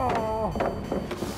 아.